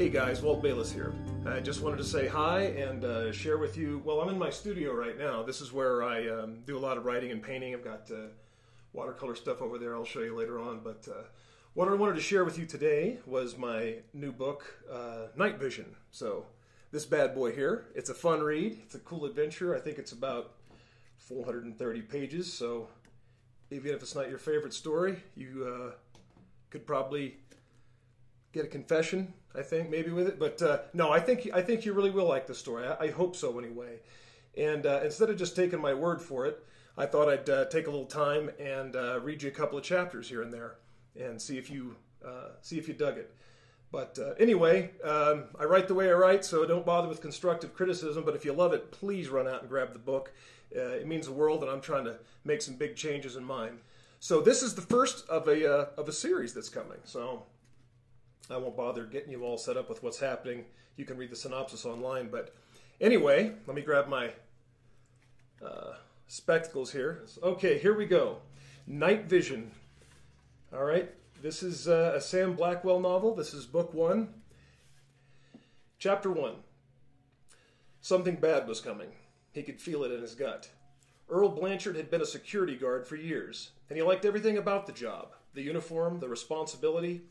Hey guys, Walt Bayless here. I just wanted to say hi and uh, share with you. Well, I'm in my studio right now. This is where I um, do a lot of writing and painting. I've got uh, watercolor stuff over there. I'll show you later on. But uh, what I wanted to share with you today was my new book, uh, Night Vision. So this bad boy here, it's a fun read. It's a cool adventure. I think it's about 430 pages. So even if it's not your favorite story, you uh, could probably get a confession. I think maybe with it, but uh, no, I think I think you really will like the story. I, I hope so anyway. And uh, instead of just taking my word for it, I thought I'd uh, take a little time and uh, read you a couple of chapters here and there, and see if you uh, see if you dug it. But uh, anyway, um, I write the way I write, so don't bother with constructive criticism. But if you love it, please run out and grab the book. it means the world, and I'm trying to make some big changes in mine. So this is the first of a of a series that's coming. So I won't bother getting you all set up with what's happening. You can read the synopsis online. But anyway, let me grab my uh, spectacles here. Okay, here we go. Night Vision. All right, this is uh, a Sam Blackwell novel. This is book one, chapter one. Something bad was coming. He could feel it in his gut. Earl Blanchard had been a security guard for years, and he liked everything about the job the uniform, the responsibility,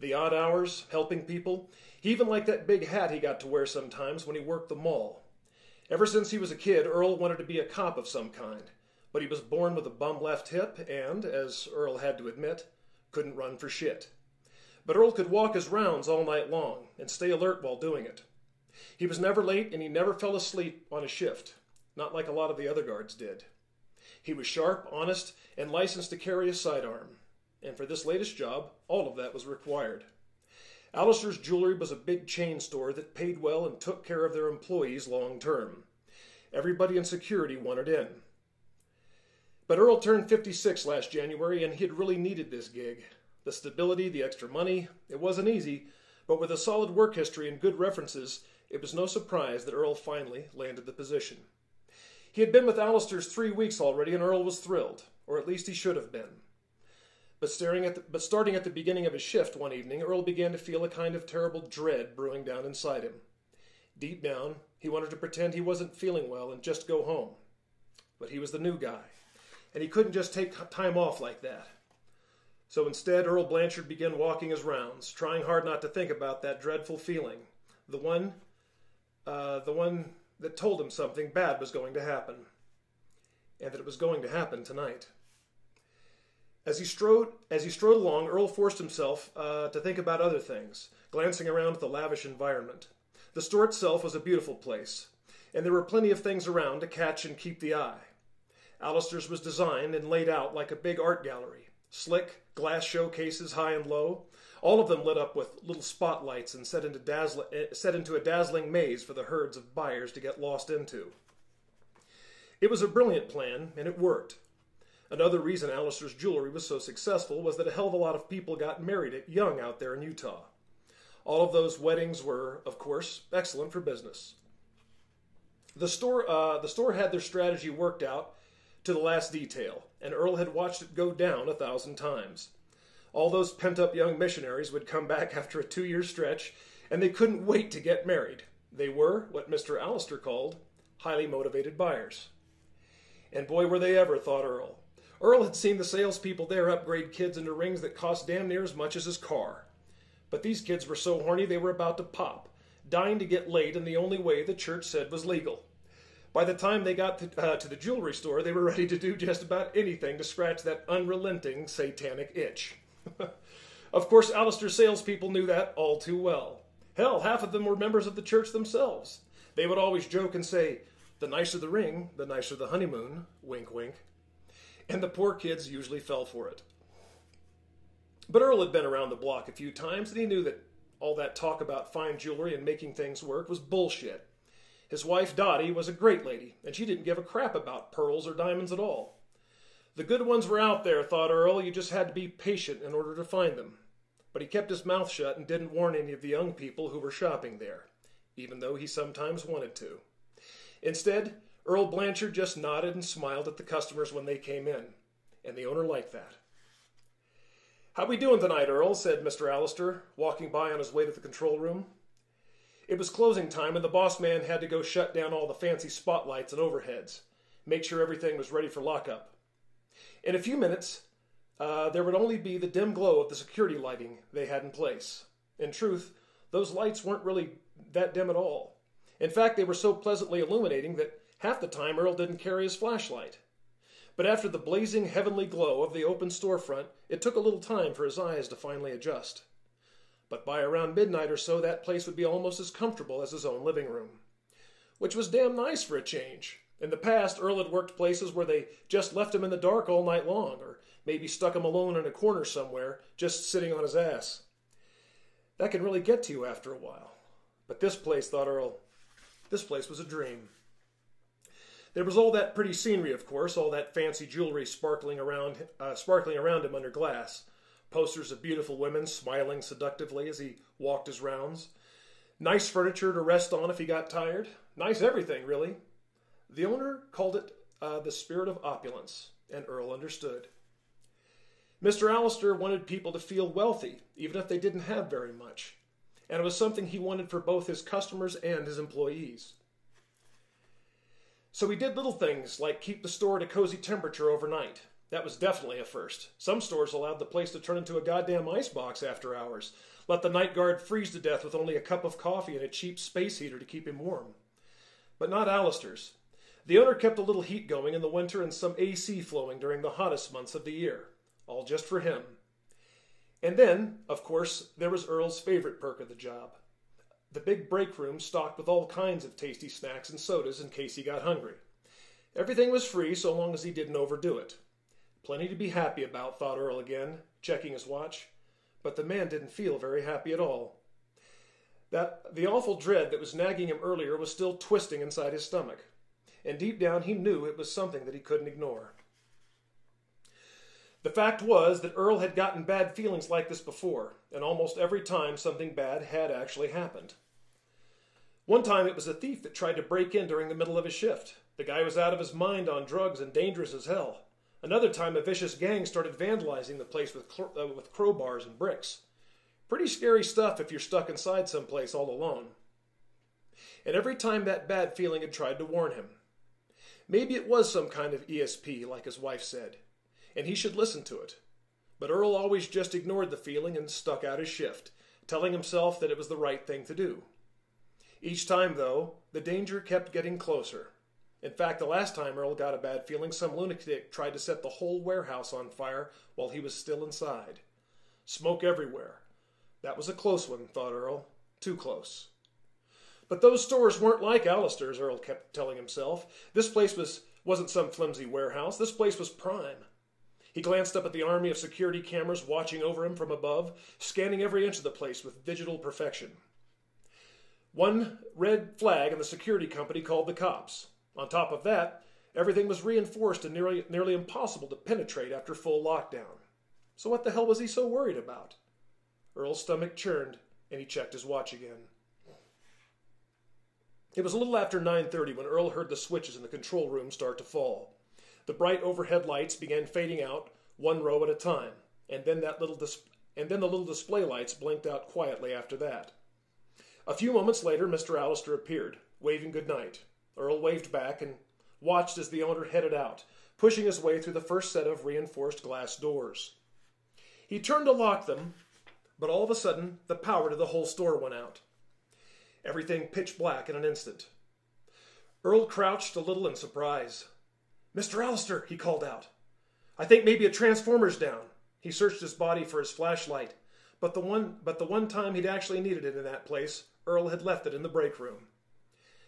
the odd hours, helping people. He even liked that big hat he got to wear sometimes when he worked the mall. Ever since he was a kid, Earl wanted to be a cop of some kind, but he was born with a bum left hip and, as Earl had to admit, couldn't run for shit. But Earl could walk his rounds all night long and stay alert while doing it. He was never late and he never fell asleep on a shift, not like a lot of the other guards did. He was sharp, honest, and licensed to carry a sidearm and for this latest job, all of that was required. Alistair's Jewelry was a big chain store that paid well and took care of their employees long term. Everybody in security wanted in. But Earl turned 56 last January and he had really needed this gig. The stability, the extra money, it wasn't easy, but with a solid work history and good references, it was no surprise that Earl finally landed the position. He had been with Alistair's three weeks already, and Earl was thrilled, or at least he should have been. But, staring at the, but starting at the beginning of his shift one evening, Earl began to feel a kind of terrible dread brewing down inside him. Deep down, he wanted to pretend he wasn't feeling well and just go home. But he was the new guy, and he couldn't just take time off like that. So instead, Earl Blanchard began walking his rounds, trying hard not to think about that dreadful feeling, the one, uh, the one that told him something bad was going to happen, and that it was going to happen tonight. As he strode, as he strode along, Earl forced himself uh, to think about other things, glancing around at the lavish environment. The store itself was a beautiful place, and there were plenty of things around to catch and keep the eye. Alistair's was designed and laid out like a big art gallery, slick glass showcases high and low, all of them lit up with little spotlights and set into, dazzle, eh, set into a dazzling maze for the herds of buyers to get lost into. It was a brilliant plan, and it worked. Another reason Alistair's jewelry was so successful was that a hell of a lot of people got married at young out there in Utah. All of those weddings were, of course, excellent for business. The store, uh, the store had their strategy worked out to the last detail, and Earl had watched it go down a thousand times. All those pent up young missionaries would come back after a two year stretch, and they couldn't wait to get married. They were what Mr. Alistair called highly motivated buyers. And boy, were they ever, thought Earl. Earl had seen the salespeople there upgrade kids into rings that cost damn near as much as his car. But these kids were so horny they were about to pop, dying to get laid in the only way the church said was legal. By the time they got to, uh, to the jewelry store, they were ready to do just about anything to scratch that unrelenting satanic itch. of course, Alistair's salespeople knew that all too well. Hell, half of them were members of the church themselves. They would always joke and say, The nicer the ring, the nicer the honeymoon. Wink, wink and the poor kids usually fell for it. But Earl had been around the block a few times, and he knew that all that talk about fine jewelry and making things work was bullshit. His wife, Dottie, was a great lady, and she didn't give a crap about pearls or diamonds at all. The good ones were out there, thought Earl. You just had to be patient in order to find them. But he kept his mouth shut and didn't warn any of the young people who were shopping there, even though he sometimes wanted to. Instead, Earl Blanchard just nodded and smiled at the customers when they came in, and the owner liked that. How we doing tonight, Earl? said Mr. Alistair, walking by on his way to the control room. It was closing time, and the boss man had to go shut down all the fancy spotlights and overheads, make sure everything was ready for lockup. In a few minutes, uh, there would only be the dim glow of the security lighting they had in place. In truth, those lights weren't really that dim at all. In fact, they were so pleasantly illuminating that half the time Earl didn't carry his flashlight. But after the blazing heavenly glow of the open storefront, it took a little time for his eyes to finally adjust. But by around midnight or so, that place would be almost as comfortable as his own living room. Which was damn nice for a change. In the past, Earl had worked places where they just left him in the dark all night long, or maybe stuck him alone in a corner somewhere, just sitting on his ass. That can really get to you after a while. But this place, thought Earl, this place was a dream. There was all that pretty scenery, of course, all that fancy jewelry sparkling around, uh, sparkling around him under glass. Posters of beautiful women smiling seductively as he walked his rounds. Nice furniture to rest on if he got tired. Nice everything, really. The owner called it uh, the spirit of opulence, and Earl understood. Mr. Allister wanted people to feel wealthy, even if they didn't have very much, and it was something he wanted for both his customers and his employees. So he did little things like keep the store at a cozy temperature overnight. That was definitely a first. Some stores allowed the place to turn into a goddamn icebox after hours, let the night guard freeze to death with only a cup of coffee and a cheap space heater to keep him warm. But not Allister's. The owner kept a little heat going in the winter and some AC flowing during the hottest months of the year, all just for him. And then, of course, there was Earl's favorite perk of the job the big break room stocked with all kinds of tasty snacks and sodas in case he got hungry. Everything was free so long as he didn't overdo it. Plenty to be happy about, thought Earl again, checking his watch. But the man didn't feel very happy at all. That the awful dread that was nagging him earlier was still twisting inside his stomach and deep down he knew it was something that he couldn't ignore. The fact was that Earl had gotten bad feelings like this before, and almost every time something bad had actually happened. One time it was a thief that tried to break in during the middle of his shift. The guy was out of his mind on drugs and dangerous as hell. Another time a vicious gang started vandalizing the place with, uh, with crowbars and bricks. Pretty scary stuff if you're stuck inside someplace all alone. And every time that bad feeling had tried to warn him, Maybe it was some kind of ESP, like his wife said, and he should listen to it. But Earl always just ignored the feeling and stuck out his shift, telling himself that it was the right thing to do. Each time, though, the danger kept getting closer. In fact, the last time Earl got a bad feeling, some lunatic tried to set the whole warehouse on fire while he was still inside. Smoke everywhere. That was a close one, thought Earl. Too close. But those stores weren't like Allister's, Earl kept telling himself. This place was, wasn't some flimsy warehouse. This place was prime. He glanced up at the army of security cameras watching over him from above, scanning every inch of the place with digital perfection. One red flag and the security company called the cops. On top of that, everything was reinforced and nearly, nearly impossible to penetrate after full lockdown. So what the hell was he so worried about? Earl's stomach churned, and he checked his watch again. It was a little after 9:30 when Earl heard the switches in the control room start to fall. The bright overhead lights began fading out, one row at a time, and then that little dis- and then the little display lights blinked out quietly after that. A few moments later, Mr. Allister appeared, waving good night. Earl waved back and watched as the owner headed out, pushing his way through the first set of reinforced glass doors. He turned to lock them, but all of a sudden the power to the whole store went out everything pitch black in an instant. Earl crouched a little in surprise. Mr. Allister, he called out. I think maybe a transformer's down. He searched his body for his flashlight, but the one but the one time he'd actually needed it in that place, Earl had left it in the break room.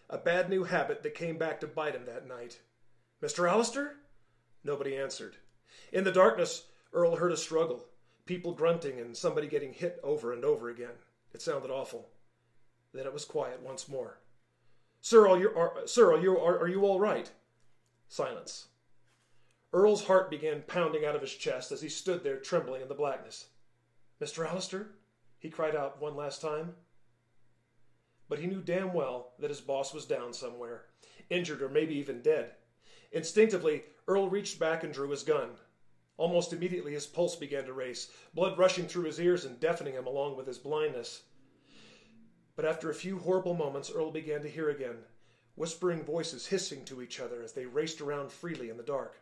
A bad new habit that came back to bite him that night. Mr. Allister? Nobody answered. In the darkness, Earl heard a struggle, people grunting and somebody getting hit over and over again. It sounded awful. Then it was quiet once more. Sir, are you, are, sir, are you, are, are you all right? Silence. Earl's heart began pounding out of his chest as he stood there trembling in the blackness. Mr. Allister? he cried out one last time. But he knew damn well that his boss was down somewhere, injured or maybe even dead. Instinctively, Earl reached back and drew his gun. Almost immediately, his pulse began to race, blood rushing through his ears and deafening him along with his blindness. But after a few horrible moments, Earl began to hear again, whispering voices hissing to each other as they raced around freely in the dark.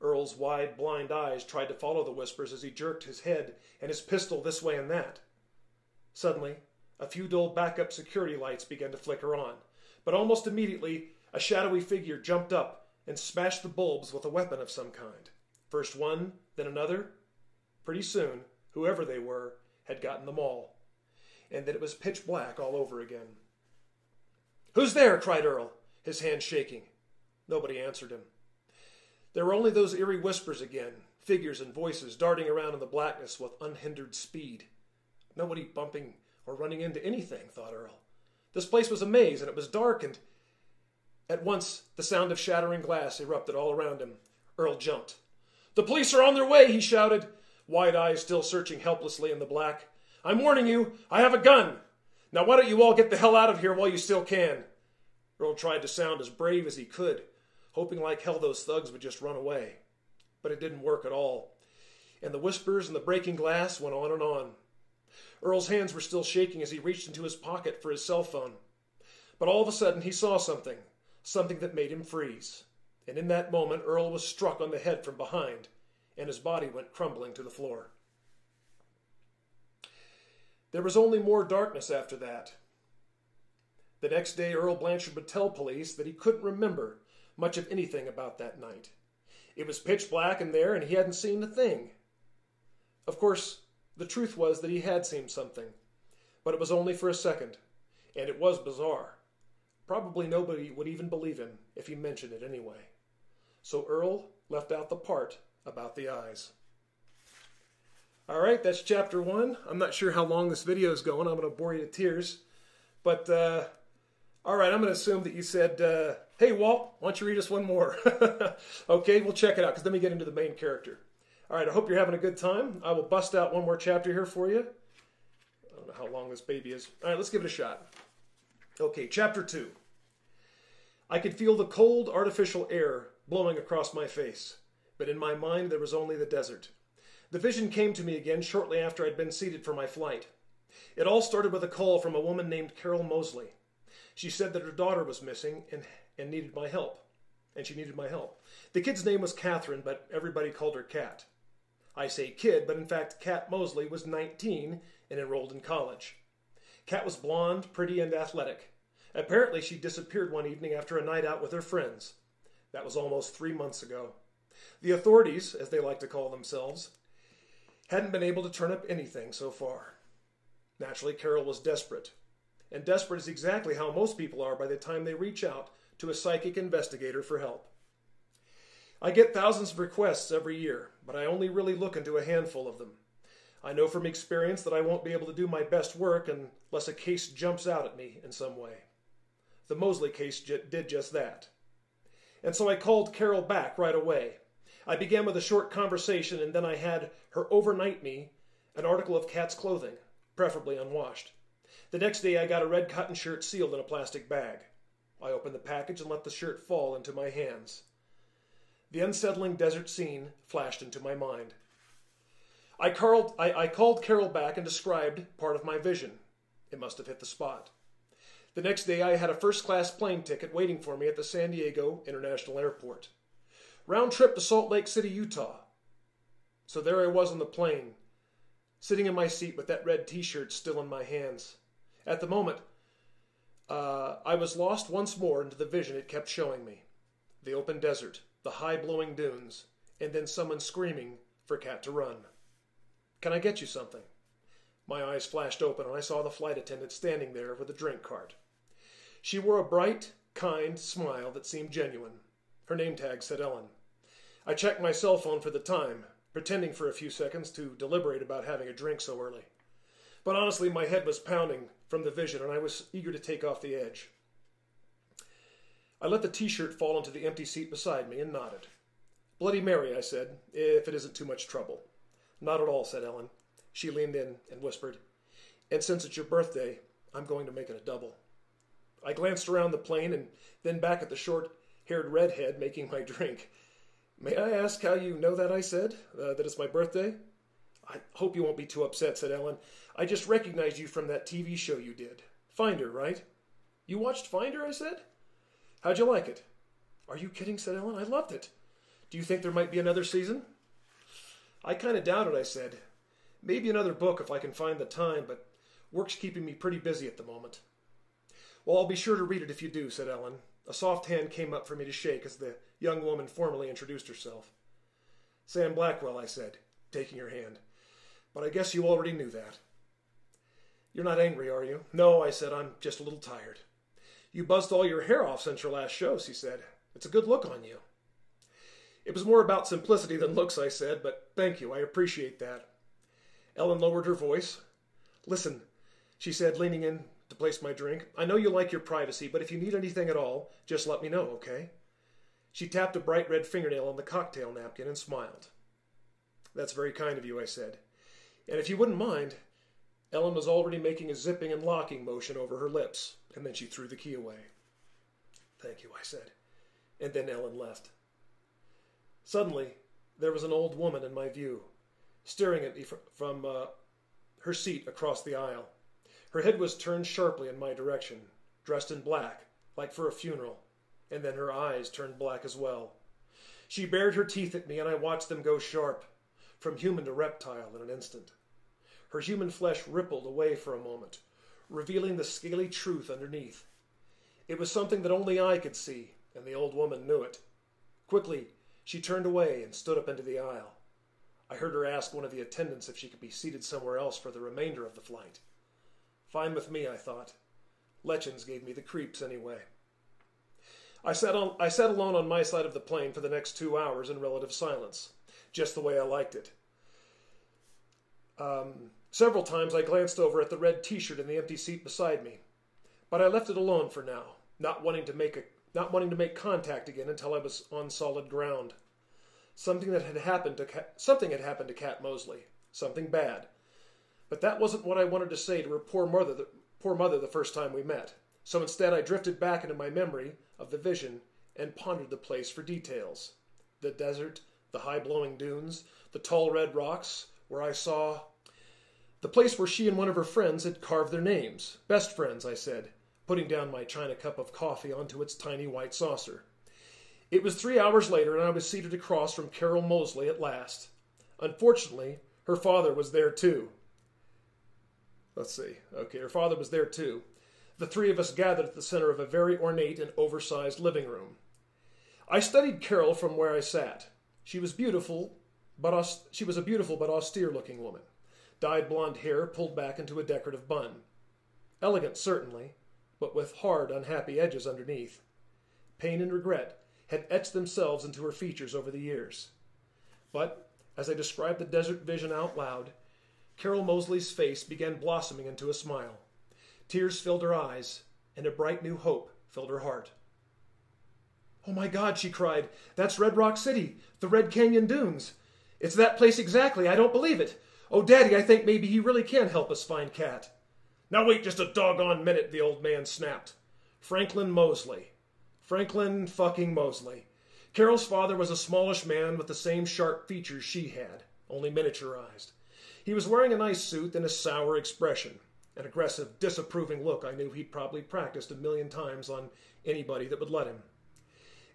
Earl's wide, blind eyes tried to follow the whispers as he jerked his head and his pistol this way and that. Suddenly, a few dull backup security lights began to flicker on, but almost immediately a shadowy figure jumped up and smashed the bulbs with a weapon of some kind. First one, then another. Pretty soon, whoever they were had gotten them all, and then it was pitch black all over again. Who's there? cried Earl, his hand shaking. Nobody answered him. There were only those eerie whispers again, figures and voices darting around in the blackness with unhindered speed. Nobody bumping or running into anything, thought Earl. This place was a maze, and it was dark, and at once the sound of shattering glass erupted all around him. Earl jumped. The police are on their way, he shouted, wide eyes still searching helplessly in the black. I'm warning you, I have a gun. Now why don't you all get the hell out of here while you still can? Earl tried to sound as brave as he could, hoping like hell those thugs would just run away. But it didn't work at all. And the whispers and the breaking glass went on and on. Earl's hands were still shaking as he reached into his pocket for his cell phone. But all of a sudden he saw something, something that made him freeze. And in that moment, Earl was struck on the head from behind, and his body went crumbling to the floor. There was only more darkness after that. The next day, Earl Blanchard would tell police that he couldn't remember much of anything about that night. It was pitch black in there, and he hadn't seen a thing. Of course, the truth was that he had seen something, but it was only for a second, and it was bizarre. Probably nobody would even believe him if he mentioned it anyway. So Earl left out the part about the eyes. All right, that's chapter one. I'm not sure how long this video is going. I'm going to bore you to tears. But, uh, all right, I'm going to assume that you said, uh, hey, Walt, why don't you read us one more? okay, we'll check it out because then we get into the main character. All right, I hope you're having a good time. I will bust out one more chapter here for you. I don't know how long this baby is. All right, let's give it a shot. Okay, chapter two. I could feel the cold, artificial air blowing across my face, but in my mind there was only the desert. The vision came to me again shortly after I'd been seated for my flight. It all started with a call from a woman named Carol Mosley. She said that her daughter was missing and, and needed my help. And she needed my help. The kid's name was Catherine, but everybody called her Cat. I say kid, but in fact, Cat Mosley was 19 and enrolled in college. Cat was blonde, pretty, and athletic. Apparently, she disappeared one evening after a night out with her friends. That was almost three months ago. The authorities, as they like to call themselves, hadn't been able to turn up anything so far. Naturally, Carol was desperate. And desperate is exactly how most people are by the time they reach out to a psychic investigator for help. I get thousands of requests every year, but I only really look into a handful of them. I know from experience that I won't be able to do my best work unless a case jumps out at me in some way. The Mosley case did just that. And so I called Carol back right away. I began with a short conversation, and then I had her overnight me an article of cat's clothing, preferably unwashed. The next day I got a red cotton shirt sealed in a plastic bag. I opened the package and let the shirt fall into my hands. The unsettling desert scene flashed into my mind. I, called, I, I called Carol back and described part of my vision. It must have hit the spot. The next day, I had a first class plane ticket waiting for me at the San Diego International Airport. Round trip to Salt Lake City, Utah. So there I was on the plane, sitting in my seat with that red t shirt still in my hands. At the moment, uh, I was lost once more into the vision it kept showing me the open desert, the high blowing dunes, and then someone screaming for Cat to run. Can I get you something? My eyes flashed open and I saw the flight attendant standing there with a drink cart. She wore a bright, kind smile that seemed genuine. Her name tag said Ellen. I checked my cell phone for the time, pretending for a few seconds to deliberate about having a drink so early. But honestly, my head was pounding from the vision and I was eager to take off the edge. I let the t shirt fall into the empty seat beside me and nodded. Bloody Mary, I said, if it isn't too much trouble. Not at all, said Ellen. She leaned in and whispered, And since it's your birthday, I'm going to make it a double. I glanced around the plane and then back at the short haired redhead making my drink. May I ask how you know that? I said, uh, that it's my birthday? I hope you won't be too upset, said Ellen. I just recognized you from that TV show you did. Finder, right? You watched Finder, I said. How'd you like it? Are you kidding? said Ellen. I loved it. Do you think there might be another season? I kind of doubt it, I said. Maybe another book if I can find the time, but work's keeping me pretty busy at the moment. Well, I'll be sure to read it if you do, said Ellen. A soft hand came up for me to shake as the young woman formally introduced herself. Sam Blackwell, I said, taking her hand. But I guess you already knew that. You're not angry, are you? No, I said, I'm just a little tired. You buzzed all your hair off since your last show, she said. It's a good look on you. It was more about simplicity than looks, I said, but thank you, I appreciate that. Ellen lowered her voice. Listen, she said, leaning in to place my drink. I know you like your privacy, but if you need anything at all, just let me know, okay? She tapped a bright red fingernail on the cocktail napkin and smiled. That's very kind of you, I said. And if you wouldn't mind, Ellen was already making a zipping and locking motion over her lips, and then she threw the key away. Thank you, I said. And then Ellen left. Suddenly, there was an old woman in my view, staring at me from uh, her seat across the aisle. Her head was turned sharply in my direction, dressed in black, like for a funeral, and then her eyes turned black as well. She bared her teeth at me, and I watched them go sharp, from human to reptile in an instant. Her human flesh rippled away for a moment, revealing the scaly truth underneath. It was something that only I could see, and the old woman knew it. Quickly, she turned away and stood up into the aisle. I heard her ask one of the attendants if she could be seated somewhere else for the remainder of the flight. Fine with me, I thought. Letchins gave me the creeps anyway. I sat, on, I sat alone on my side of the plane for the next two hours in relative silence, just the way I liked it. Um, several times I glanced over at the red T-shirt in the empty seat beside me, but I left it alone for now, not wanting to make a, not wanting to make contact again until I was on solid ground. Something that had happened to something had happened to Cat Mosley, something bad, but that wasn't what I wanted to say to her poor mother, the, poor mother the first time we met. So instead, I drifted back into my memory of the vision and pondered the place for details. The desert, the high blowing dunes, the tall red rocks, where I saw. The place where she and one of her friends had carved their names. Best friends, I said, putting down my china cup of coffee onto its tiny white saucer. It was three hours later, and I was seated across from Carol Mosley at last. Unfortunately, her father was there too. Let's see. Okay, her father was there too. The three of us gathered at the center of a very ornate and oversized living room. I studied Carol from where I sat. She was beautiful, but she was a beautiful but austere-looking woman. Dyed blonde hair pulled back into a decorative bun. Elegant, certainly, but with hard, unhappy edges underneath. Pain and regret had etched themselves into her features over the years. But as I described the desert vision out loud, Carol Mosley's face began blossoming into a smile. Tears filled her eyes, and a bright new hope filled her heart. Oh my God, she cried. That's Red Rock City, the Red Canyon Dunes. It's that place exactly. I don't believe it. Oh, Daddy, I think maybe he really can help us find Cat. Now wait just a doggone minute, the old man snapped. Franklin Mosley. Franklin fucking Mosley. Carol's father was a smallish man with the same sharp features she had, only miniaturized. He was wearing a nice suit and a sour expression, an aggressive, disapproving look I knew he'd probably practiced a million times on anybody that would let him.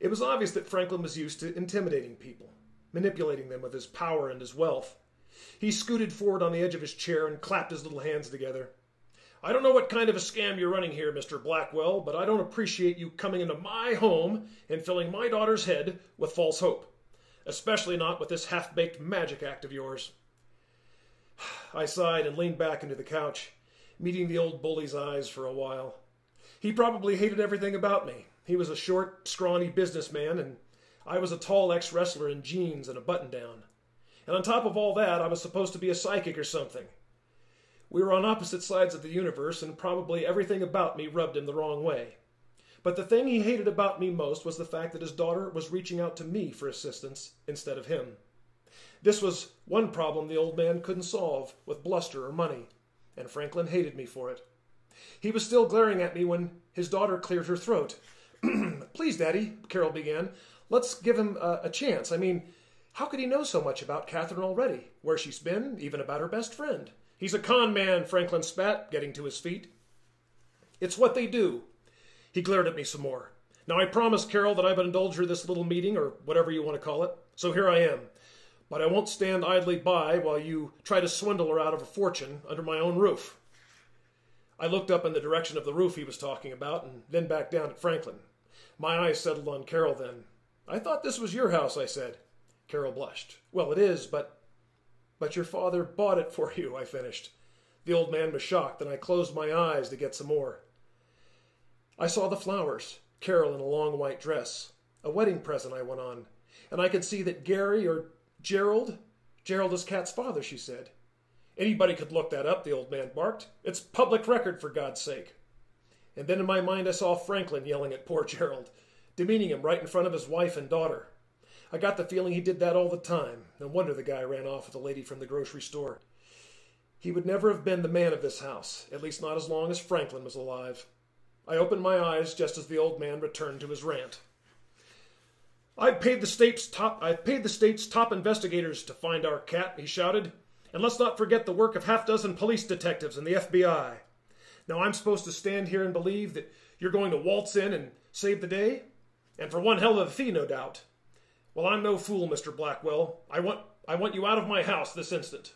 It was obvious that Franklin was used to intimidating people, manipulating them with his power and his wealth. He scooted forward on the edge of his chair and clapped his little hands together. I don't know what kind of a scam you're running here, Mr. Blackwell, but I don't appreciate you coming into my home and filling my daughter's head with false hope, especially not with this half baked magic act of yours. I sighed and leaned back into the couch, meeting the old bully's eyes for a while. He probably hated everything about me. He was a short, scrawny businessman, and I was a tall ex wrestler in jeans and a button down. And on top of all that, I was supposed to be a psychic or something. We were on opposite sides of the universe, and probably everything about me rubbed him the wrong way. But the thing he hated about me most was the fact that his daughter was reaching out to me for assistance instead of him. This was one problem the old man couldn't solve with bluster or money, and Franklin hated me for it. He was still glaring at me when his daughter cleared her throat. Please, Daddy, Carol began, let's give him a, a, chance. I mean, how could he know so much about Catherine already? Where she's been, even about her best friend? He's a con man, Franklin spat, getting to his feet. It's what they do. He glared at me some more. Now, I promised Carol that I would indulge her this little meeting, or whatever you want to call it, so here I am. But I won't stand idly by while you try to swindle her out of a fortune under my own roof. I looked up in the direction of the roof he was talking about, and then back down at Franklin. My eyes settled on Carol then. I thought this was your house, I said. Carol blushed. Well, it is, but. But your father bought it for you, I finished. The old man was shocked, and I closed my eyes to get some more. I saw the flowers, Carol in a long white dress. A wedding present, I went on. And I could see that Gary or Gerald, Gerald is Cat's father, she said. Anybody could look that up, the old man barked. It's public record, for God's sake. And then in my mind, I saw Franklin yelling at poor Gerald, demeaning him right in front of his wife and daughter. I got the feeling he did that all the time. No wonder the guy ran off with the lady from the grocery store. He would never have been the man of this house, at least not as long as Franklin was alive. I opened my eyes just as the old man returned to his rant. I've paid the state's top I've paid the state's top investigators to find our cat, he shouted. And let's not forget the work of half a dozen police detectives and the FBI. Now I'm supposed to stand here and believe that you're going to waltz in and save the day? And for one hell of a fee, no doubt. Well, I'm no fool, Mr. Blackwell. I want I want you out of my house this instant.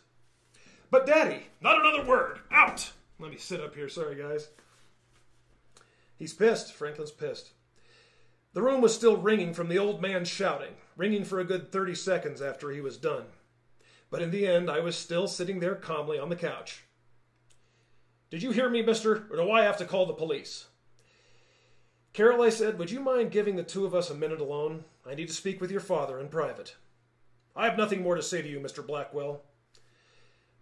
But Daddy, not another word. Out. Let me sit up here. Sorry, guys. He's pissed. Franklin's pissed. The room was still ringing from the old man shouting, ringing for a good 30 seconds after he was done. But in the end, I was still sitting there calmly on the couch. Did you hear me, mister, or do I have to call the police? Carol, I said, would you mind giving the two of us a minute alone? I need to speak with your father in private. I have nothing more to say to you, Mr. Blackwell.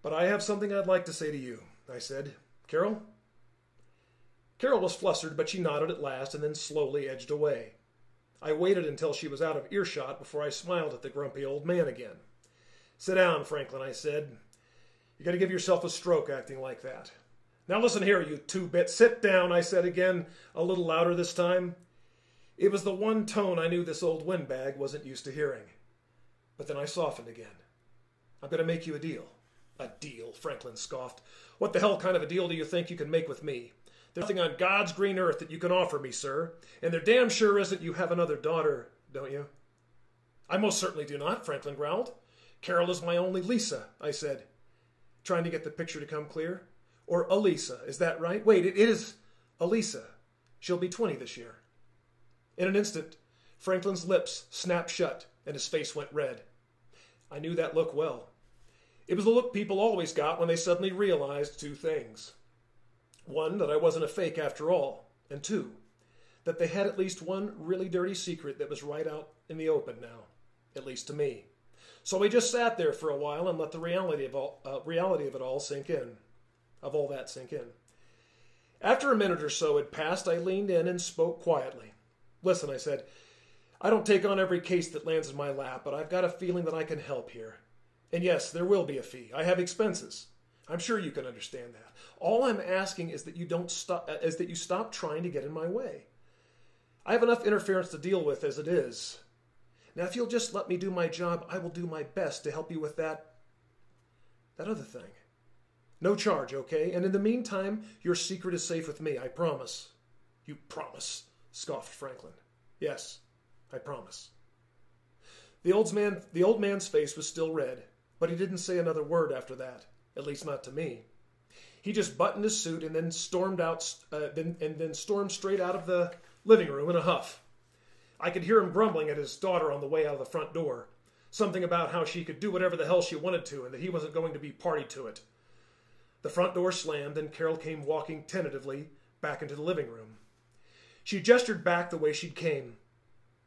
But I have something I'd like to say to you, I said. Carol? Carol was flustered, but she nodded at last and then slowly edged away. I waited until she was out of earshot before I smiled at the grumpy old man again. Sit down, Franklin, I said. You gotta give yourself a stroke acting like that. Now listen here, you two bit. Sit down, I said again, a little louder this time. It was the one tone I knew this old windbag wasn't used to hearing. But then I softened again. I'm gonna make you a deal. A deal, Franklin scoffed. What the hell kind of a deal do you think you can make with me? There's nothing on God's green earth that you can offer me, sir. And there damn sure isn't you have another daughter, don't you? I most certainly do not, Franklin growled. Carol is my only Lisa, I said, trying to get the picture to come clear. Or Elisa, is that right? Wait, it is Elisa. She'll be 20 this year. In an instant, Franklin's lips snapped shut and his face went red. I knew that look well. It was the look people always got when they suddenly realized two things. One, that I wasn't a fake after all, and two, that they had at least one really dirty secret that was right out in the open now, at least to me. So we just sat there for a while and let the reality of, all, uh, reality of it all sink in, of all that sink in. After a minute or so had passed, I leaned in and spoke quietly. Listen, I said, I don't take on every case that lands in my lap, but I've got a feeling that I can help here. And yes, there will be a fee. I have expenses. I'm sure you can understand that. All I'm asking is that you don't stop uh, is that you stop trying to get in my way. I have enough interference to deal with as it is. Now if you'll just let me do my job, I will do my best to help you with that that other thing. No charge, okay? And in the meantime, your secret is safe with me, I promise. You promise, scoffed Franklin. Yes, I promise. The old man the old man's face was still red, but he didn't say another word after that at least not to me. He just buttoned his suit and then stormed out, uh, then, and then stormed straight out of the living room in a huff. I could hear him grumbling at his daughter on the way out of the front door. Something about how she could do whatever the hell she wanted to and that he wasn't going to be party to it. The front door slammed and Carol came walking tentatively back into the living room. She gestured back the way she'd came.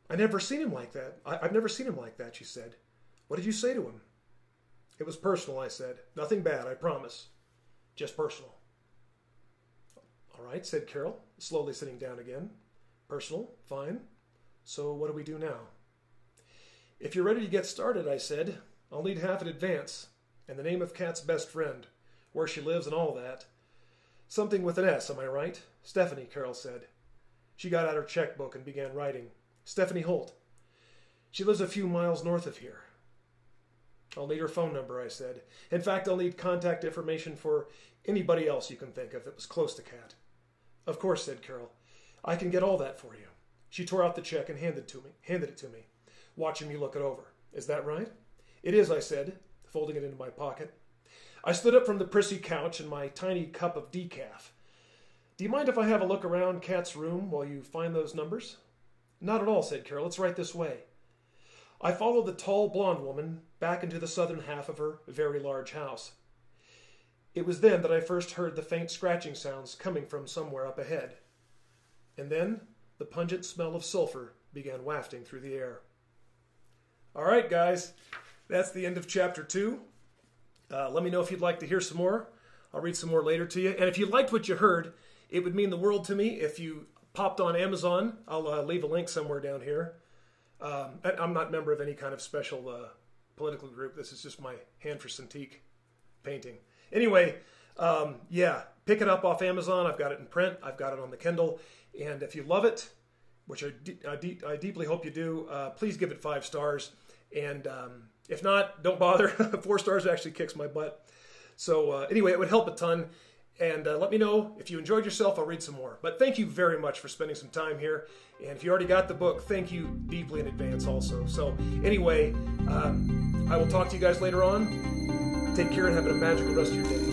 I never seen him like that. I, have never seen him like that, she said. What did you say to him? It was personal, I said. Nothing bad, I promise. Just personal. All right, said Carol, slowly sitting down again. Personal, fine. So what do we do now? If you're ready to get started, I said, I'll need half in advance, and the name of Cat's best friend, where she lives, and all that. Something with an S, am I right? Stephanie, Carol said. She got out her checkbook and began writing. Stephanie Holt. She lives a few miles north of here. I'll need her phone number, I said. In fact, I'll need contact information for anybody else you can think of that was close to Cat. Of course, said Carol. I can get all that for you. She tore out the check and handed to me, handed it to me, watching me look it over. Is that right? It is, I said, folding it into my pocket. I stood up from the prissy couch and my tiny cup of decaf. Do you mind if I have a look around Cat's room while you find those numbers? Not at all, said Carol. It's right this way. I followed the tall blonde woman back into the southern half of her very large house. It was then that I first heard the faint scratching sounds coming from somewhere up ahead. And then the pungent smell of sulfur began wafting through the air. All right, guys, that's the end of chapter two. Uh, let me know if you'd like to hear some more. I'll read some more later to you. And if you liked what you heard, it would mean the world to me if you popped on Amazon. I'll uh, leave a link somewhere down here. Um, I'm not a member of any kind of special uh, political group. This is just my hand for Cintiq painting. Anyway, um, yeah, pick it up off Amazon. I've got it in print. I've got it on the Kindle. And if you love it, which I, I, de- I deeply hope you do, uh, please give it five stars. And um, if not, don't bother. Four stars actually kicks my butt. So uh, anyway, it would help a ton. And uh, let me know if you enjoyed yourself. I'll read some more. But thank you very much for spending some time here. And if you already got the book, thank you deeply in advance also. So anyway, um, I will talk to you guys later on. Take care and have a magical rest of your day.